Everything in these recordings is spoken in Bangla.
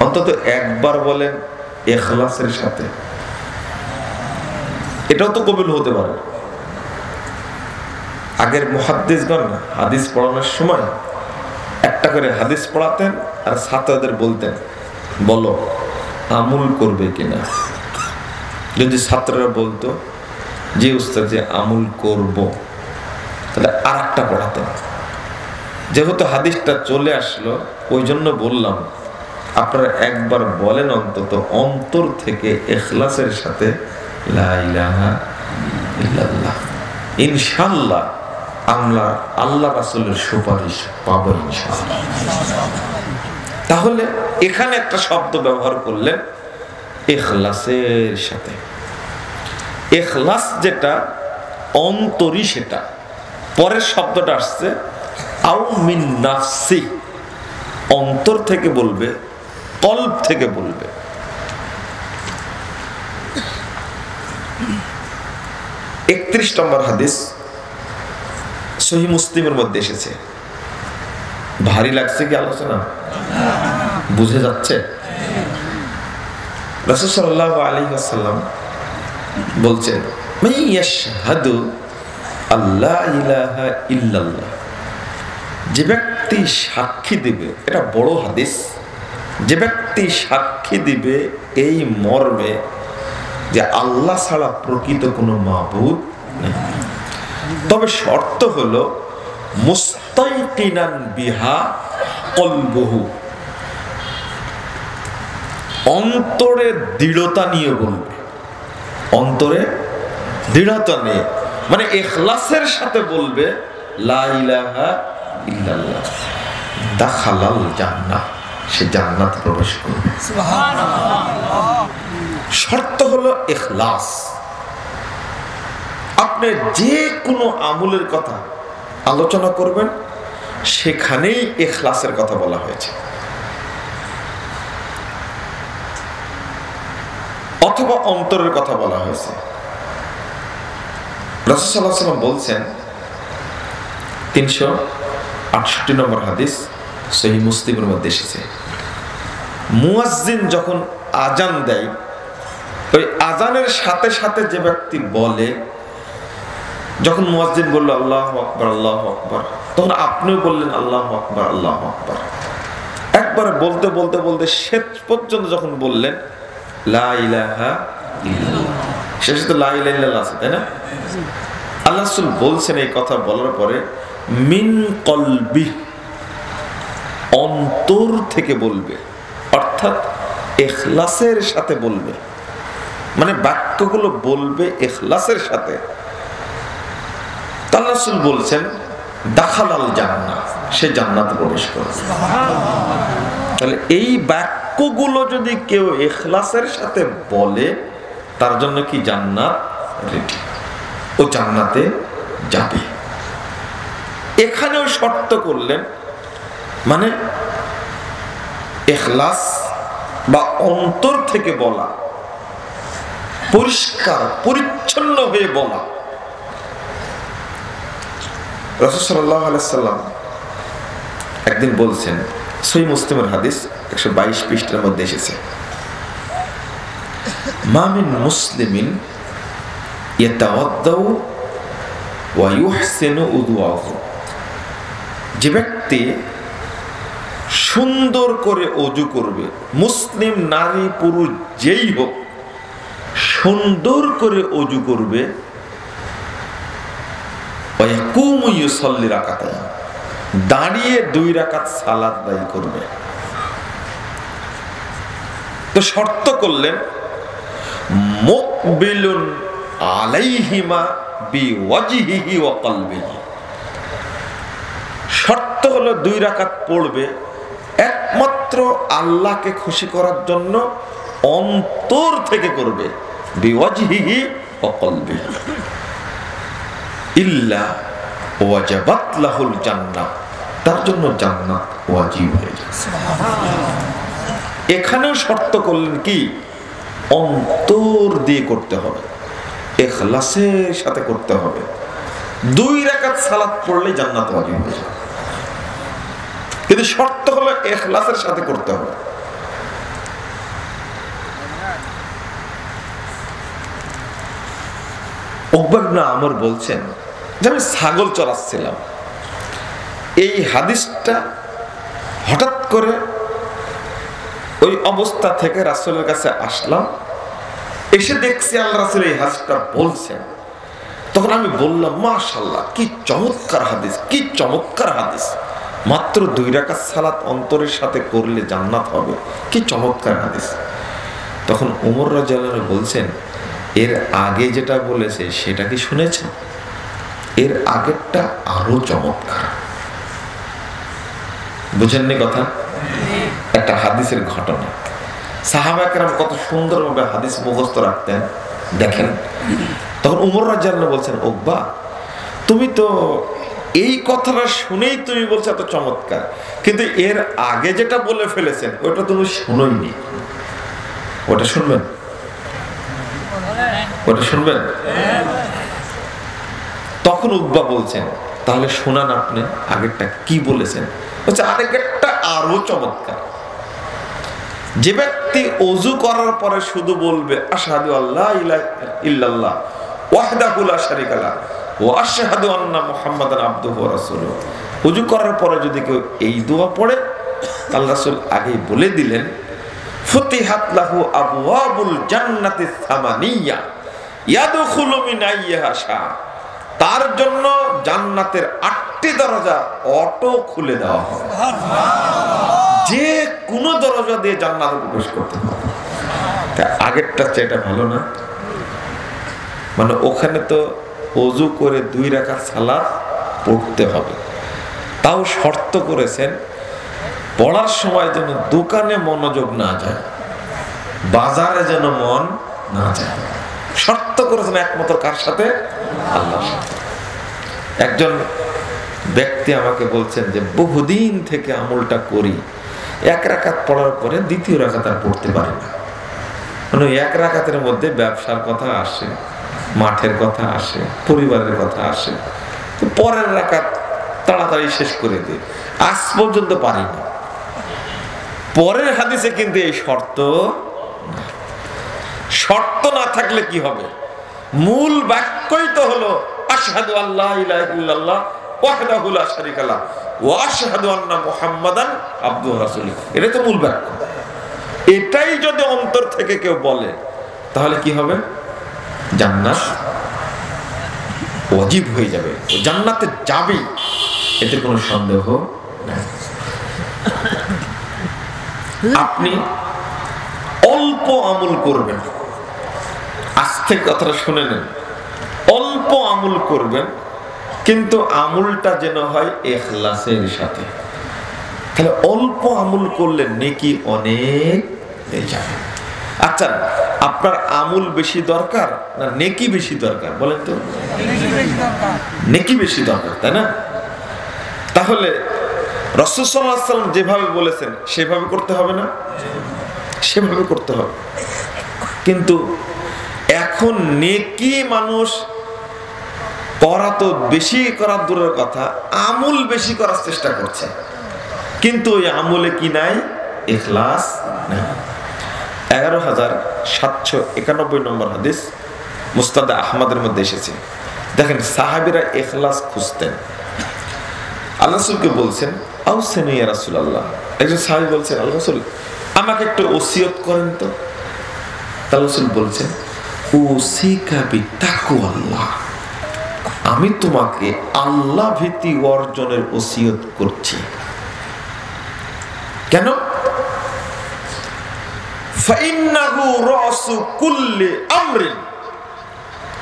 অন্তত একবার বলেন এখলাসের সাথে। এটাও তো কবিল হতে পারে। আগের মহাদ্দিসগণ হাদিস পড়ানোর সময় একটা করে হাদিস পড়াতেন আর ছাত্রদের বলতেন, বলো, আমুল করবে কিনা? যদি ছাত্ররা বলতো যে উস্তাদ যে আমুল করব। তাহলে আর একটা পড়াতেন। যেহেতু হাদিসটা চলে আসলো ওই জন্য বললাম আপনারা একবার বলেন অন্তত অন্তর থেকে এখলাসের সাথে ইনশাল্লাহ আমরা আল্লাহ রাসুলের সুপারিশ পাবো ইনশাল্লাহ। তাহলে এখানে একটা শব্দ ব্যবহার করলেন, এখলাসের সাথে। এখলাস যেটা, অন্তরই সেটা। পরের শব্দটা আসছে আউ মিন নাফসি। অন্তর থেকে বলবে কল্প থেকে বলবে। একত্রিশ নম্বর হাদিস সহি মুসলিমের মধ্যে এসেছে। ভারী লাগছে কি আলোচনা? বুঝে যাচ্ছে? বলছেন যে ব্যক্তি সাক্ষী দেবে, এটা বড় হাদিস। যে ব্যক্তি সাক্ষী দিবে এই মর্মে যে আল্লাহ ছাড়া প্রকৃত কোনো মাহবুদ নেই। তবে শর্ত হলো, মুস্তাইকিনান বিহা অন্তরে দৃঢ়তা নিয়ে বলবে। অন্তরে দৃঢ়তা নিয়ে। মানে সাথে বলবে, লা ইলাহা ইল্লাল্লাহ, দাখালাল জান্নাহ। সে জান্নাত প্রবেশ করবে। শর্ত হলো এখলাস আপনি যে কোনো আমলের কথা আলোচনা করবেন, সেখানেই এখলাসের কথা বলা হয়েছে। অথবা অন্তরের কথা বলা হয়েছে। রসুসাল্লাম বলছেন, তিনশো আটষট্টি নম্বর হাদিস সেই মুসলিমের মধ্যে এসেছে। মুয়াজ্জিন যখন আজান দেয়, ওই আজানের সাথে সাথে যে ব্যক্তি বলে, যখন মুয়াজ্জিন বলল, আল্লাহ আকবর আল্লাহ আকবর, তখন আপনিও বললেন, আল্লাহ আকবর আল্লাহ আকবর। একবার বলতে বলতে বলতে শেষ পর্যন্ত যখন বললেন শেষে তো লা আছে, তাই না? আল্লাহ বলছেন এই কথা বলার পরে, মিন কলবি অন্তর থেকে বলবে। অর্থাৎ এখলাসের সাথে বলবে। মানে বাক্যগুলো বলবে এখলাসের সাথে। আল্লাহ বলছেন, দাখালাল জান্নাত সে জান্নাতে প্রবেশ করবে। তাহলে এই বাক্যগুলো যদি কেউ এখলাসের সাথে বলে, তার জন্য কি জান্নাত রেডি ও জান্নাতে যাবে। এখানেও শর্ত করলেন মানে এখলাস বা অন্তর থেকে বলা, পরিষ্কার, পরিচ্ছন্ন হয়ে বলা। রসদাল্লাহ একদিন বলছেন সই মুসলিমের হাদিস একশো বাইশ পৃষ্ঠের মধ্যে এসেছে। মামিন মুসলিমিন যে ব্যক্তি সুন্দর করে অজু করবে। মুসলিম নারী, পুরুষ যেই হোক, সুন্দর করে অজু করবে। দাঁড়িয়ে দুই রাকাত সালাদ দায়ী করবে। তো শর্ত করলেন, মুকবিলুন আলাইহিমা বি ওয়াজিহিহি ওয়া শর্ত হলো দুই রাকাত পড়বে একমাত্র আল্লাহকে খুশি করার জন্য অন্তর থেকে করবে। তার জন্য জান্নাত এখানেও শর্ত করলেন কি? অন্তর দিয়ে করতে হবে। এখলাসের সাথে করতে হবে। দুই রাকাত সালাত পড়লে জান্নাত ওয়াজিব হয়ে যায়। কিন্তু শর্ত হলো এখলাসের সাথে করতে হবে। আমর বলছেন যে আমি ছাগল চড়াচ্ছিলাম। এই হাদিসটা হঠাৎ করে ওই অবস্থা থেকে রাসুলের কাছে আসলাম। এসে দেখছি আল্লাহ রাসুল এই হাদিসটা বলছেন। তখন আমি বললাম মাশাল্লাহ কি চমৎকার হাদিস, কি চমৎকার হাদিস। মাত্র দুই রাকাত সালাত অন্তরের সাথে করলে জান্নাত হবে। কি চমৎকার হাদিস। তখন উমর রাজাল বলছেন, এর আগে যেটা বলেছে সেটা কি শুনেছেন? এর আগেরটা আরও চমৎকার। বুঝেননি কথা? একটা হাদিসের ঘটনা। সাহাবাকেরাম কত সুন্দরভাবে হাদিস মুখস্থ রাখতেন। দেখেন, তখন উমর রাজ্জাল্লা বলছেন ওব্বা তুমি তো এই কথাটা শুনেই তুমি বলছো এত চমৎকার। কিন্তু এর আগে যেটা বলে ফেলেছেন, ওটা তুমি শুনোইনি। ওটা শুনবেন? ওটা শুনবেন? তখন উব্বা বলছেন, তাহলে শোনান আপনি আগেরটা কি বলেছেন। বলছে আরেকটা আরও চমৎকার। যে ব্যক্তি অজু করার পরে শুধু বলবে আসাদু আল্লাহ ইল্লাল্লাহ, ওয়াহদাহু লা আশহাদু আন্না আবদুহু রাসূলুহু। করার পরে যদি কেউ এই দোয়া পড়ে আল্লাহ রাসূল আগেই বলে দিলেন ফুতিহাত লাহু আবওয়াবুল জান্নাতি সামানিয়া ইয়াদখুলু মিন আইয়িহা শা তার জন্য জান্নাতের আটটি দরজা অটো খুলে দেওয়া হবে যে কোনো দরজা দিয়ে জান্নাতে প্রবেশ করতে হবে আগেরটা চেয়ে ভালো না। মানে ওখানে তো অজু করে দুই রাখা সালাদ পড়তে হবে। তাও শর্ত করেছেন, পড়ার সময় যেন দোকানে মনোযোগ না যায়, বাজারে যেন মন না যায়। শর্ত করেছেন একমাত্র কার সাথে? আল্লাহর সাথে। একজন ব্যক্তি আমাকে বলছেন যে, বহুদিন থেকে আমলটা করি, এক রাকাত পড়ার পরে দ্বিতীয় রাকাত আর পড়তে পারি না। মানে এক রাকাতের মধ্যে ব্যবসার কথা আসে। মাঠের কথা আসে, পরিবারের কথা আসে। পরের রাকাত তাড়াতাড়ি শেষ করে দিই আজ পর্যন্ত পারি না। পরের হাদিসে কিন্তু এই শর্ত শর্ত না থাকলে কি হবে? মূল বাক্যই তো হলো, আশহাদু আল্লাহ ইলাহা ইল্লাল্লাহ ওয়াহদাহু লা শারীকা লাহ ওয়া আশহাদু আন্না মুহাম্মাদান আবদুহু রাসূলুহু। এটা তো মূল বাক্য। এটাই যদি অন্তর থেকে কেউ বলে, তাহলে কি হবে? জান্নাত অজীব হয়ে যাবে। জান্নাতে যাবে, এতে কোনো সন্দেহ নাই। আপনি অল্প আমল করবেন। আজ থেকে কথাটা শুনে নেন। অল্প আমল করবেন, কিন্তু আমুলটা যেন হয় এখলাসের সাথে। তাহলে অল্প আমুল করলে নেকি অনেক যাবে। আচ্ছা আপনার আমুল বেশি দরকার না নেকি বেশি দরকার? বলেন তো। নেকি বেশি দরকার, তাই না? তাহলে রসুসাল্লাম যেভাবে বলেছেন, সেভাবে করতে হবে না? সেভাবে করতে হবে। কিন্তু এখন নেকি মানুষ করা তো বেশি করার দূরের কথা, আমুল বেশি করার চেষ্টা করছে। কিন্তু ওই আমলে কি নাই? এখলাস এগারো হাজার সাতশো একানব্বই নম্বর হাদিস মুস্তাদা আহমদের মধ্যে এসেছে। দেখেন, সাহাবিরা এখলাস খুঁজতেন। আল্লাহ রসুলকে বলছেন আউসেন রাসুল আল্লাহ একজন সাহাবি বলছেন, আল্লাহ রসুল, আমাকে একটু ওসিয়ত করেন তো। আল্লাহ রসুল বলছেন ওসিকাবি তাকু আল্লাহ আমি তোমাকে আল্লাহ ভীতি অর্জনের ওসিয়ত করছি। কেন?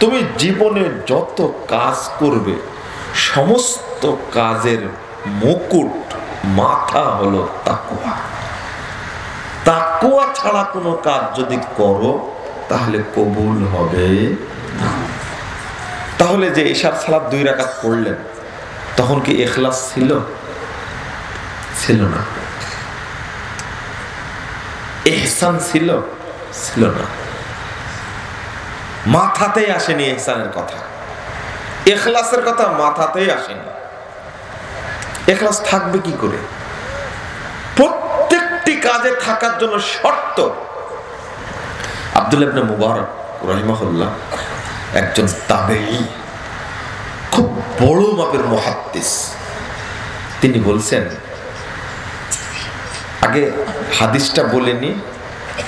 তুমি জীবনে যত কাজ করবে, সমস্ত কাজের মুকুট মাথা হলো তাকুয়া তাকুয়া ছাড়া কোনো কাজ যদি করো, তাহলে কবুল হবে তাহলে যে এশার সালাদ দুই রাকাত পড়লেন, তখন কি এখলাস ছিল? ছিল না। এহসান ছিল? ছিল না। মাথাতেই আসেনি এহসানের কথা। এখলাসের কথা মাথাতেই আসেনি। এখলাস থাকবে কি করে? প্রত্যেকটি কাজে থাকার জন্য শর্ত। আব্দুল ইবনে মুবারক রহিমাহুল্লাহ একজন তাবেই খুব বড় মাপের মহাদ্দিস। তিনি বলছেন, আগে হাদিসটা বলে নি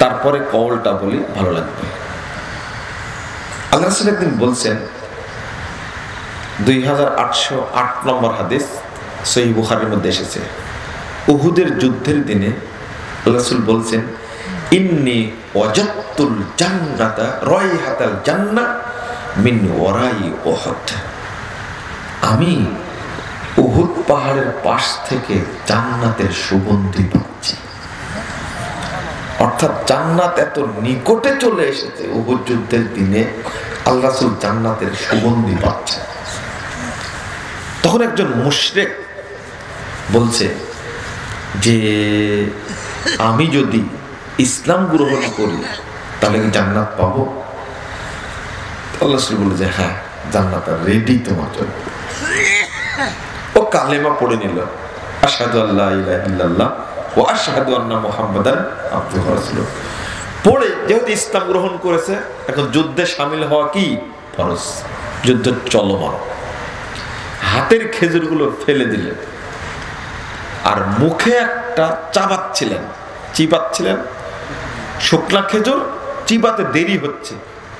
তারপরে কওলটা বলি, ভালো লাগবে। আল্লাহ রাসূল একদিন বলছেন, দুই হাজার আটশো আট নম্বর হাদিস সহি বুখারের মধ্যে এসেছে। উহুদের যুদ্ধের দিনে রাসূল বলছেন, ইন্নি ওয়াজাত্তুল জান্নাতা রাইহাতাল জান্নাহ মিন ওয়ারাই উহুদ। আমি উহুদ পাহাড়ের পাশ থেকে জান্নাতের সুগন্ধি পাচ্ছি। অর্থাৎ জান্নাত এত নিকটে চলে এসেছে, উহুদ যুদ্ধের দিনে আল্লাহ জান্নাতের সুগন্ধি পাচ্ছে তখন একজন মুশরেক বলছে যে, আমি যদি ইসলাম গ্রহণ করি, তাহলে কি জান্নাত পাবো? আল্লাহ বলে যে হ্যাঁ জান্নাত রেডি তোমার জন্য। ও কালেমা পড়ে নিল। আশহাদু আল্লাহ ইল্লাল্লাহ। পড়ে যেহেতু ইসলাম গ্রহণ করেছে, এখন যুদ্ধে সামিল হওয়া কি? ফরজ। যুদ্ধ চলমান। হাতের খেজুরগুলো ফেলে দিলেন। আর মুখে একটা চাবাচ্ছিলেন চিপাচ্ছিলেন। শুকনা খেজুর চিপাতে দেরি হচ্ছে।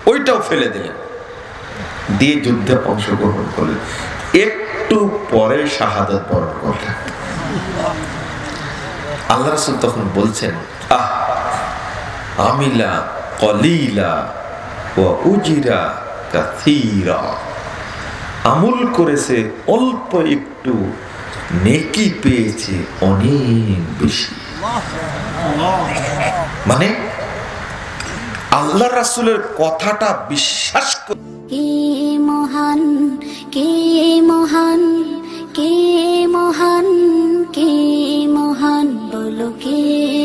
ওইটাও ফেলে দিলেন। দিয়ে যুদ্ধে অংশগ্রহণ করলেন। একটু পরে শাহাদত বরণ করলেন। আল্লাহ রাসূল তখন বলছেন, আহ, আমিলা কলিলা ও উজিরা কাথিরা আমল করেছে, অল্প একটু নেকি পেয়েছে অনেক বেশি। মানে আল্লাহ রাসূলের কথাটা বিশ্বাস কে মহান কে মহান, কে lo que